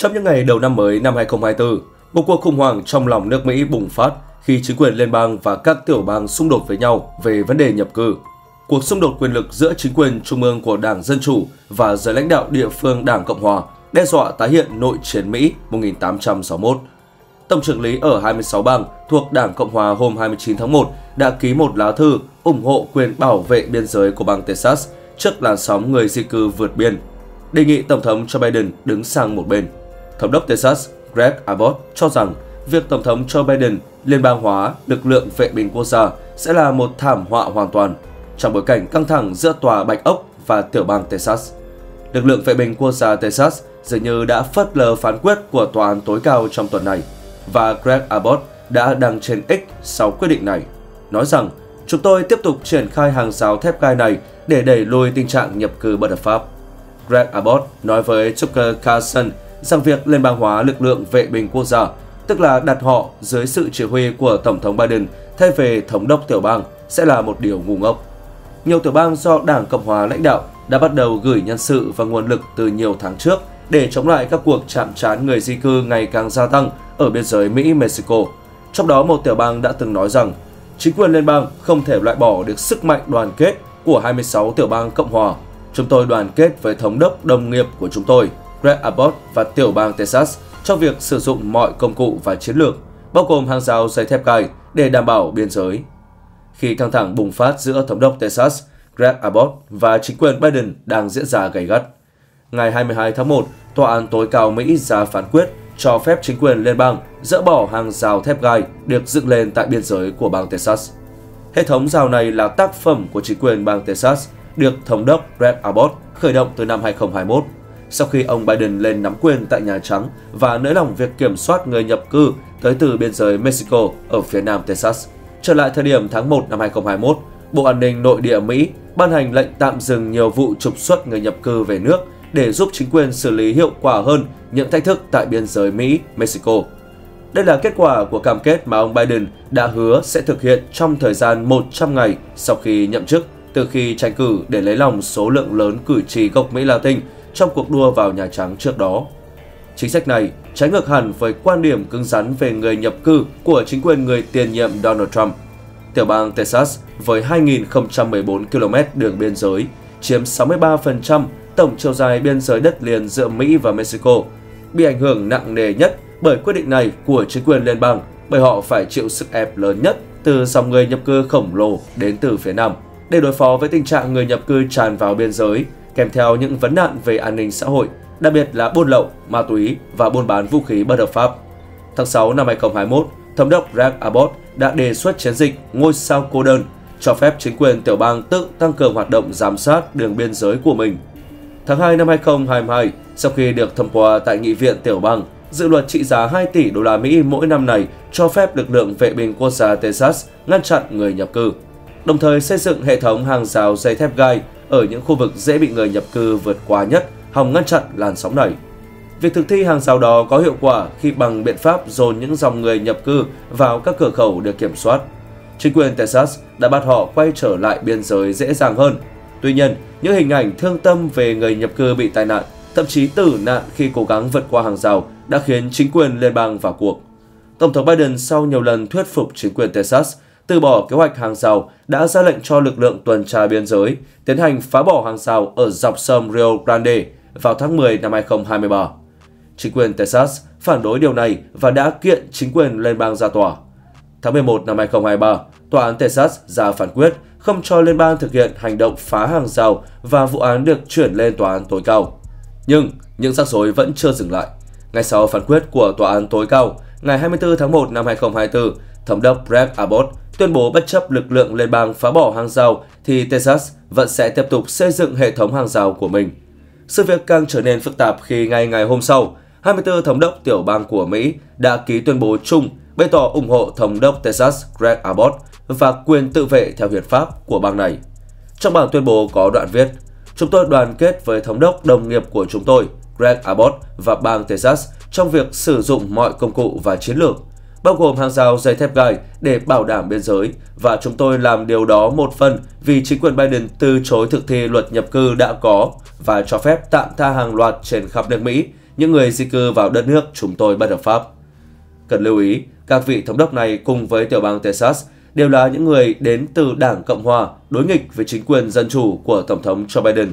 Trong những ngày đầu năm mới năm 2024, một cuộc khủng hoảng trong lòng nước Mỹ bùng phát khi chính quyền liên bang và các tiểu bang xung đột với nhau về vấn đề nhập cư. Cuộc xung đột quyền lực giữa chính quyền trung ương của Đảng Dân Chủ và giới lãnh đạo địa phương Đảng Cộng Hòa đe dọa tái hiện nội chiến Mỹ 1861. Tổng trưởng lý ở 26 bang thuộc Đảng Cộng Hòa hôm 29 tháng 1 đã ký một lá thư ủng hộ quyền bảo vệ biên giới của bang Texas trước làn sóng người di cư vượt biên, đề nghị Tổng thống Joe Biden đứng sang một bên. Thống đốc Texas Greg Abbott cho rằng việc Tổng thống Joe Biden liên bang hóa lực lượng vệ binh quốc gia sẽ là một thảm họa hoàn toàn trong bối cảnh căng thẳng giữa tòa Bạch Ốc và tiểu bang Texas. Lực lượng vệ binh quốc gia Texas dường như đã phớt lờ phán quyết của tòa án tối cao trong tuần này và Greg Abbott đã đăng trên X sau quyết định này, nói rằng chúng tôi tiếp tục triển khai hàng rào thép gai này để đẩy lùi tình trạng nhập cư bất hợp pháp. Greg Abbott nói với Tucker Carlson rằng việc liên bang hóa lực lượng vệ binh quốc gia, tức là đặt họ dưới sự chỉ huy của Tổng thống Biden thay về thống đốc tiểu bang, sẽ là một điều ngu ngốc. Nhiều tiểu bang do Đảng Cộng hòa lãnh đạo đã bắt đầu gửi nhân sự và nguồn lực từ nhiều tháng trước để chống lại các cuộc chạm trán người di cư ngày càng gia tăng ở biên giới Mỹ-Mexico. Trong đó một tiểu bang đã từng nói rằng chính quyền liên bang không thể loại bỏ được sức mạnh đoàn kết của 26 tiểu bang Cộng hòa. Chúng tôi đoàn kết với thống đốc đồng nghiệp của chúng tôi, Greg Abbott và tiểu bang Texas cho việc sử dụng mọi công cụ và chiến lược, bao gồm hàng rào dây thép gai để đảm bảo biên giới. Khi căng thẳng bùng phát giữa thống đốc Texas, Greg Abbott và chính quyền Biden đang diễn ra gay gắt. Ngày 22 tháng 1, Tòa án tối cao Mỹ ra phán quyết cho phép chính quyền liên bang dỡ bỏ hàng rào thép gai được dựng lên tại biên giới của bang Texas. Hệ thống rào này là tác phẩm của chính quyền bang Texas, được thống đốc Greg Abbott khởi động từ năm 2021 sau khi ông Biden lên nắm quyền tại Nhà Trắng và nới lỏng việc kiểm soát người nhập cư tới từ biên giới Mexico ở phía nam Texas. Trở lại thời điểm tháng 1 năm 2021, Bộ An ninh Nội địa Mỹ ban hành lệnh tạm dừng nhiều vụ trục xuất người nhập cư về nước để giúp chính quyền xử lý hiệu quả hơn những thách thức tại biên giới Mỹ-Mexico. Đây là kết quả của cam kết mà ông Biden đã hứa sẽ thực hiện trong thời gian 100 ngày sau khi nhậm chức từ khi tranh cử để lấy lòng số lượng lớn cử tri gốc Mỹ Latin trong cuộc đua vào Nhà Trắng trước đó. Chính sách này trái ngược hẳn với quan điểm cứng rắn về người nhập cư của chính quyền người tiền nhiệm Donald Trump. Tiểu bang Texas với 2.014 km đường biên giới chiếm 63% tổng chiều dài biên giới đất liền giữa Mỹ và Mexico, bị ảnh hưởng nặng nề nhất bởi quyết định này của chính quyền liên bang bởi họ phải chịu sức ép lớn nhất từ dòng người nhập cư khổng lồ đến từ phía Nam để đối phó với tình trạng người nhập cư tràn vào biên giới kèm theo những vấn nạn về an ninh xã hội, đặc biệt là buôn lậu, ma túy và buôn bán vũ khí bất hợp pháp. Tháng 6 năm 2021, Thống đốc Greg Abbott đã đề xuất chiến dịch Ngôi sao cô đơn, cho phép chính quyền tiểu bang tự tăng cường hoạt động giám sát đường biên giới của mình. Tháng 2 năm 2022, sau khi được thông qua tại Nghị viện tiểu bang, dự luật trị giá 2 tỷ đô la Mỹ mỗi năm này cho phép lực lượng vệ binh quốc gia Texas ngăn chặn người nhập cư, đồng thời xây dựng hệ thống hàng rào dây thép gai ở những khu vực dễ bị người nhập cư vượt qua nhất hòng ngăn chặn làn sóng này. Việc thực thi hàng rào đó có hiệu quả khi bằng biện pháp dồn những dòng người nhập cư vào các cửa khẩu được kiểm soát. Chính quyền Texas đã bắt họ quay trở lại biên giới dễ dàng hơn. Tuy nhiên, những hình ảnh thương tâm về người nhập cư bị tai nạn, thậm chí tử nạn khi cố gắng vượt qua hàng rào đã khiến chính quyền liên bang vào cuộc. Tổng thống Biden sau nhiều lần thuyết phục chính quyền Texas từ bỏ kế hoạch hàng rào đã ra lệnh cho lực lượng tuần tra biên giới tiến hành phá bỏ hàng rào ở dọc sông Rio Grande vào tháng 10 năm 2023. Chính quyền Texas phản đối điều này và đã kiện chính quyền liên bang ra tòa. Tháng 11 năm 2023, Tòa án Texas ra phán quyết không cho liên bang thực hiện hành động phá hàng rào và vụ án được chuyển lên Tòa án tối cao. Nhưng những rắc rối vẫn chưa dừng lại. Ngay sau phán quyết của Tòa án tối cao, ngày 24 tháng 1 năm 2024, Thống đốc Brad Abbott tuyên bố bất chấp lực lượng liên bang phá bỏ hàng rào thì Texas vẫn sẽ tiếp tục xây dựng hệ thống hàng rào của mình. Sự việc càng trở nên phức tạp khi ngay ngày hôm sau, 24 thống đốc tiểu bang của Mỹ đã ký tuyên bố chung bày tỏ ủng hộ thống đốc Texas Greg Abbott và quyền tự vệ theo hiến pháp của bang này. Trong bản tuyên bố có đoạn viết, Chúng tôi đoàn kết với thống đốc đồng nghiệp của chúng tôi, Greg Abbott và bang Texas trong việc sử dụng mọi công cụ và chiến lược bao gồm hàng rào dây thép gai để bảo đảm biên giới và chúng tôi làm điều đó một phần vì chính quyền Biden từ chối thực thi luật nhập cư đã có và cho phép tạm tha hàng loạt trên khắp nước Mỹ những người di cư vào đất nước chúng tôi bất hợp pháp. Cần lưu ý, các vị thống đốc này cùng với tiểu bang Texas đều là những người đến từ Đảng Cộng Hòa đối nghịch với chính quyền dân chủ của Tổng thống Joe Biden.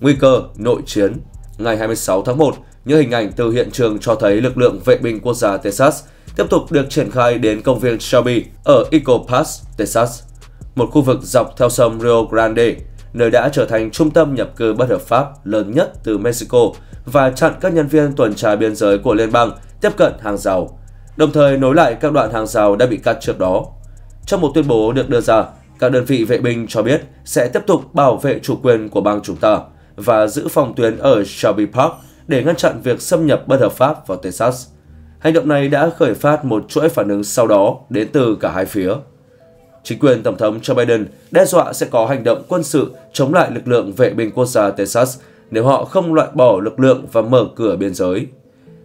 Nguy cơ nội chiến Ngày 26 tháng 1, những hình ảnh từ hiện trường cho thấy lực lượng vệ binh quốc gia Texas tiếp tục được triển khai đến công viên Shelby ở Eagle Pass, Texas, một khu vực dọc theo sông Rio Grande, nơi đã trở thành trung tâm nhập cư bất hợp pháp lớn nhất từ Mexico và chặn các nhân viên tuần tra biên giới của liên bang tiếp cận hàng rào, đồng thời nối lại các đoạn hàng rào đã bị cắt trước đó. Trong một tuyên bố được đưa ra, các đơn vị vệ binh cho biết sẽ tiếp tục bảo vệ chủ quyền của bang chúng ta và giữ phòng tuyến ở Shelby Park để ngăn chặn việc xâm nhập bất hợp pháp vào Texas. Hành động này đã khởi phát một chuỗi phản ứng sau đó đến từ cả hai phía. Chính quyền Tổng thống Joe Biden đe dọa sẽ có hành động quân sự chống lại lực lượng vệ binh quốc gia Texas nếu họ không loại bỏ lực lượng và mở cửa biên giới.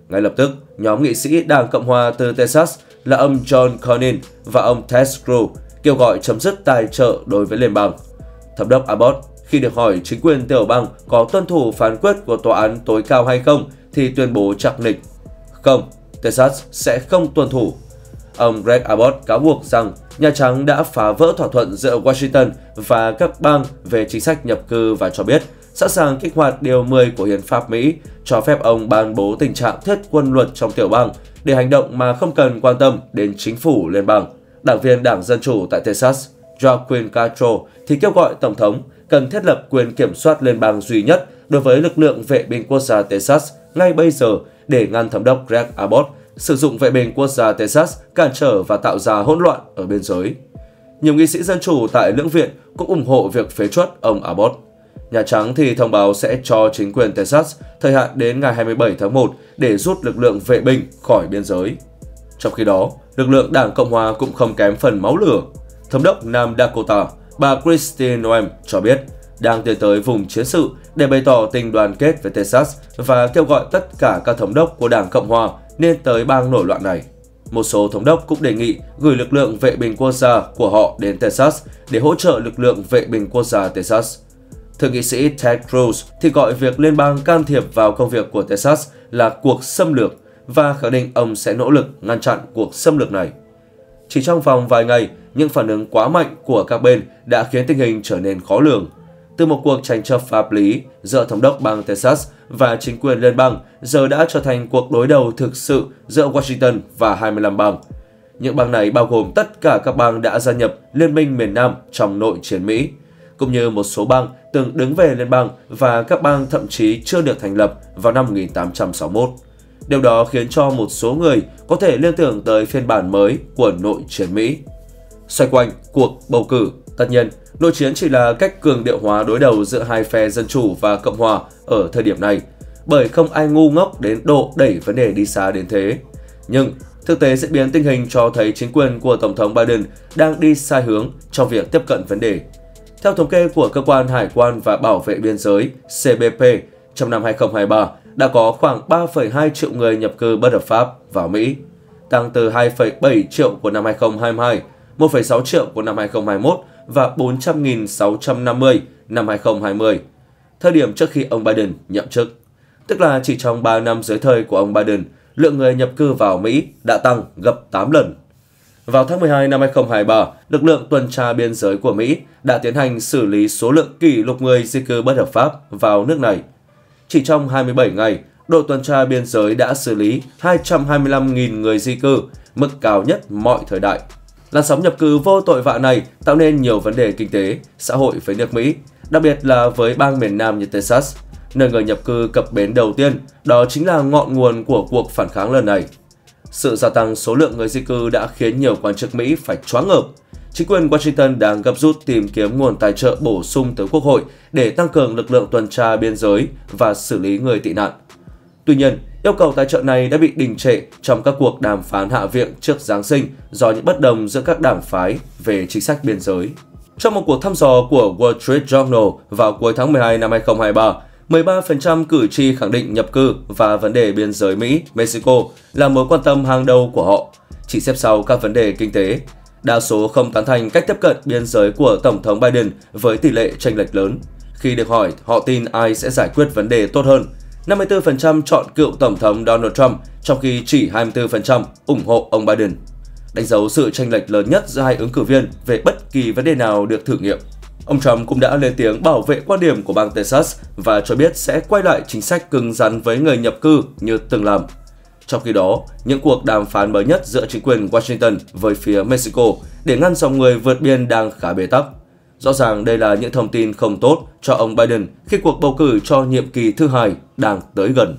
Ngay lập tức, nhóm nghị sĩ Đảng Cộng hòa từ Texas là ông John Cornyn và ông Ted Cruz kêu gọi chấm dứt tài trợ đối với liên bang. Thống đốc Abbott khi được hỏi chính quyền tiểu bang có tuân thủ phán quyết của tòa án tối cao hay không thì tuyên bố chắc nịch. Không, Texas sẽ không tuân thủ. Ông Greg Abbott cáo buộc rằng Nhà Trắng đã phá vỡ thỏa thuận giữa Washington và các bang về chính sách nhập cư và cho biết sẵn sàng kích hoạt Điều 10 của Hiến pháp Mỹ cho phép ông ban bố tình trạng thiết quân luật trong tiểu bang để hành động mà không cần quan tâm đến chính phủ liên bang. Đảng viên Đảng Dân Chủ tại Texas, Joaquin Castro thì kêu gọi Tổng thống cần thiết lập quyền kiểm soát liên bang duy nhất đối với lực lượng vệ binh quốc gia Texas ngay bây giờ để ngăn thống đốc Greg Abbott sử dụng vệ binh quốc gia Texas cản trở và tạo ra hỗn loạn ở biên giới. Nhiều nghị sĩ dân chủ tại lưỡng viện cũng ủng hộ việc phế truất ông Abbott. Nhà Trắng thì thông báo sẽ cho chính quyền Texas thời hạn đến ngày 27 tháng 1 để rút lực lượng vệ binh khỏi biên giới. Trong khi đó, lực lượng Đảng Cộng Hòa cũng không kém phần máu lửa. Thống đốc Nam Dakota, bà Christine Noem cho biết đang tiến tới vùng chiến sự để bày tỏ tình đoàn kết với Texas và kêu gọi tất cả các thống đốc của Đảng Cộng Hòa nên tới bang nổi loạn này. Một số thống đốc cũng đề nghị gửi lực lượng vệ binh quốc gia của họ đến Texas để hỗ trợ lực lượng vệ binh quốc gia Texas. Thượng nghị sĩ Ted Cruz thì gọi việc liên bang can thiệp vào công việc của Texas là cuộc xâm lược và khẳng định ông sẽ nỗ lực ngăn chặn cuộc xâm lược này. Chỉ trong vòng vài ngày, những phản ứng quá mạnh của các bên đã khiến tình hình trở nên khó lường. Từ một cuộc tranh chấp pháp lý giữa thống đốc bang Texas và chính quyền liên bang giờ đã trở thành cuộc đối đầu thực sự giữa Washington và 25 bang. Những bang này bao gồm tất cả các bang đã gia nhập Liên minh miền Nam trong nội chiến Mỹ, cũng như một số bang từng đứng về liên bang và các bang thậm chí chưa được thành lập vào năm 1861. Điều đó khiến cho một số người có thể liên tưởng tới phiên bản mới của nội chiến Mỹ. Xoay quanh cuộc bầu cử, tất nhiên, nội chiến chỉ là cách cường điệu hóa đối đầu giữa hai phe Dân Chủ và Cộng Hòa ở thời điểm này, bởi không ai ngu ngốc đến độ đẩy vấn đề đi xa đến thế. Nhưng thực tế diễn biến tình hình cho thấy chính quyền của Tổng thống Biden đang đi sai hướng trong việc tiếp cận vấn đề. Theo thống kê của Cơ quan Hải quan và Bảo vệ Biên giới CBP, trong năm 2023 đã có khoảng 3,2 triệu người nhập cư bất hợp pháp vào Mỹ, tăng từ 2,7 triệu của năm 2022, 1,6 triệu của năm 2021 và 400.650 năm 2020, thời điểm trước khi ông Biden nhậm chức. Tức là chỉ trong 3 năm dưới thời của ông Biden, lượng người nhập cư vào Mỹ đã tăng gấp 8 lần. Vào tháng 12 năm 2023, lực lượng tuần tra biên giới của Mỹ đã tiến hành xử lý số lượng kỷ lục người di cư bất hợp pháp vào nước này. Chỉ trong 27 ngày, đội tuần tra biên giới đã xử lý 225.000 người di cư, mức cao nhất mọi thời đại. Làn sóng nhập cư vô tội vạ này tạo nên nhiều vấn đề kinh tế, xã hội với nước Mỹ, đặc biệt là với bang miền Nam như Texas, nơi người nhập cư cập bến đầu tiên, đó chính là ngọn nguồn của cuộc phản kháng lần này. Sự gia tăng số lượng người di cư đã khiến nhiều quan chức Mỹ phải choáng ngợp. Chính quyền Washington đang gấp rút tìm kiếm nguồn tài trợ bổ sung tới Quốc hội để tăng cường lực lượng tuần tra biên giới và xử lý người tị nạn. Tuy nhiên, yêu cầu tài trợ này đã bị đình trệ trong các cuộc đàm phán hạ viện trước Giáng sinh do những bất đồng giữa các đảng phái về chính sách biên giới. Trong một cuộc thăm dò của Wall Street Journal vào cuối tháng 12 năm 2023, 13% cử tri khẳng định nhập cư và vấn đề biên giới Mỹ-Mexico là mối quan tâm hàng đầu của họ, chỉ xếp sau các vấn đề kinh tế. Đa số không tán thành cách tiếp cận biên giới của Tổng thống Biden với tỷ lệ tranh lệch lớn. Khi được hỏi họ tin ai sẽ giải quyết vấn đề tốt hơn, 54% chọn cựu Tổng thống Donald Trump, trong khi chỉ 24% ủng hộ ông Biden. Đánh dấu sự tranh lệch lớn nhất giữa hai ứng cử viên về bất kỳ vấn đề nào được thử nghiệm. Ông Trump cũng đã lên tiếng bảo vệ quan điểm của bang Texas và cho biết sẽ quay lại chính sách cứng rắn với người nhập cư như từng làm. Trong khi đó, những cuộc đàm phán mới nhất giữa chính quyền Washington với phía Mexico để ngăn dòng người vượt biên đang khá bế tắc. Rõ ràng đây là những thông tin không tốt cho ông Biden khi cuộc bầu cử cho nhiệm kỳ thứ hai đang tới gần.